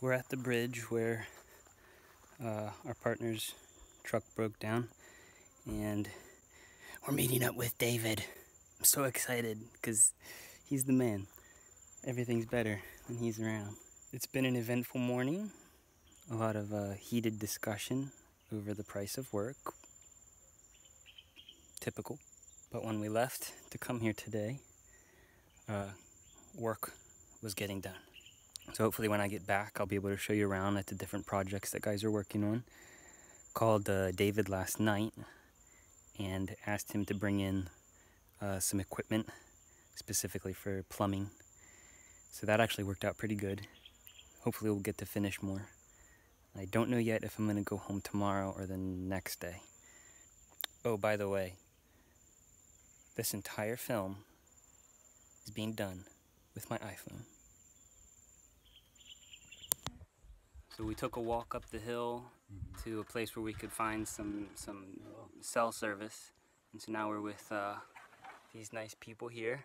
we're at the bridge where uh, our partner's truck broke down and we're meeting up with David. I'm so excited because he's the man. Everything's better when he's around. It's been an eventful morning, a lot of uh, heated discussion over the price of work. Typical. But when we left to come here today, uh, work was getting done. So hopefully when I get back, I'll be able to show you around at the different projects that guys are working on. Called uh, David last night and asked him to bring in uh, some equipment specifically for plumbing. So that actually worked out pretty good. Hopefully we'll get to finish more. I don't know yet if I'm gonna go home tomorrow or the next day. Oh, by the way, this entire film is being done with my iPhone. So we took a walk up the hill to a place where we could find some some cell service, and so now we're with uh, these nice people here.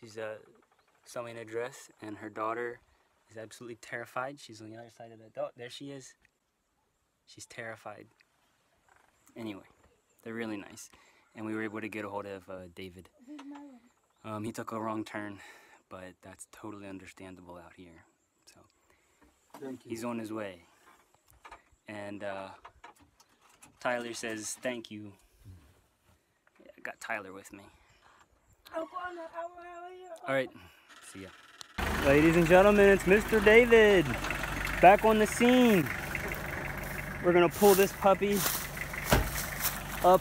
She's uh, selling a dress, and her daughter is absolutely terrified. She's on the other side of the door. There she is. She's terrified. Anyway, they're really nice, and we were able to get a hold of uh, David. Um, he took a wrong turn, but that's totally understandable out here. So he's on his way. And uh, Tyler says thank you. Yeah, I got Tyler with me. All right, see ya. Ladies and gentlemen, it's Mr. David back on the scene. We're gonna pull this puppy up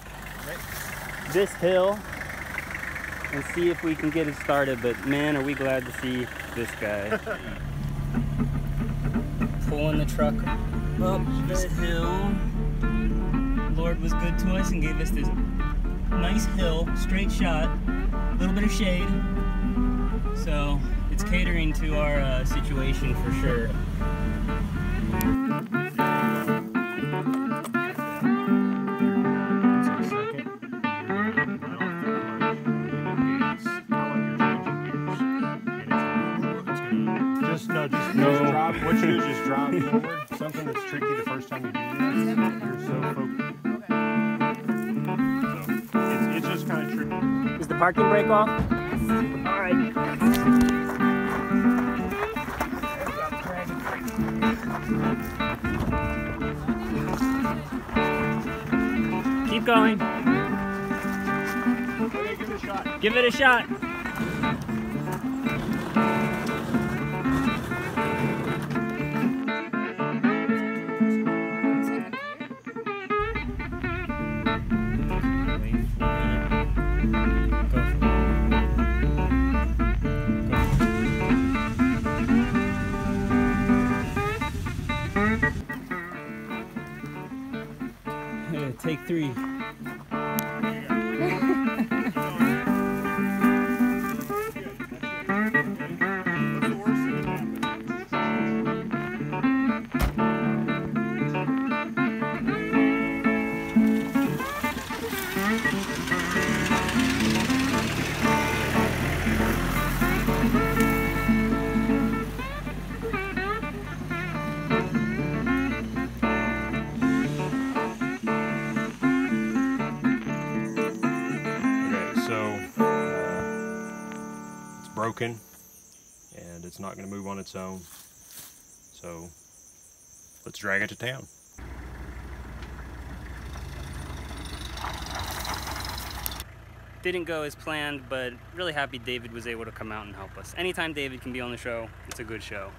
this hill and see if we can get it started. But man, are we glad to see this guy. Pulling the truck up this hill. Lord was good to us and gave us this nice hill, straight shot, a little bit of shade. So it's catering to our uh, situation for sure. Drive forward. Something that's tricky the first time you do that. You're so focused. So it's, it's just kind of tricky. Is the parking brake off? Yes. All right. Keep going. Okay, give it a shot. Give it a shot. Take three. Broken and it's not going to move on its own. So let's drag it to town. Didn't go as planned, but really happy David was able to come out and help us. Anytime David can be on the show, it's a good show.